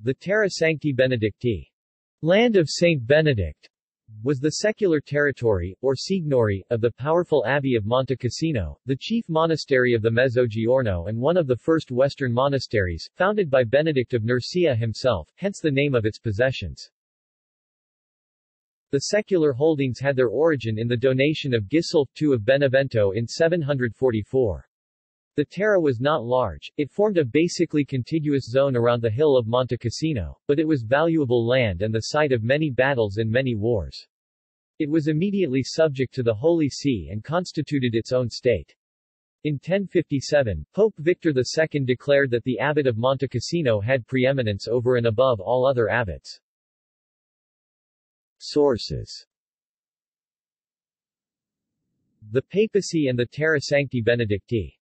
The Terra Sancti Benedicti, land of Saint Benedict, was the secular territory, or seignory, of the powerful Abbey of Monte Cassino, the chief monastery of the Mezzogiorno and one of the first Western monasteries, founded by Benedict of Nursia himself, hence the name of its possessions. The secular holdings had their origin in the donation of Gisulf II of Benevento in 744. The Terra was not large, it formed a basically contiguous zone around the hill of Monte Cassino, but it was valuable land and the site of many battles and many wars. It was immediately subject to the Holy See and constituted its own state. In 1057, Pope Victor II declared that the abbot of Monte Cassino had preeminence over and above all other abbots. Sources The papacy and the Terra Sancti Benedicti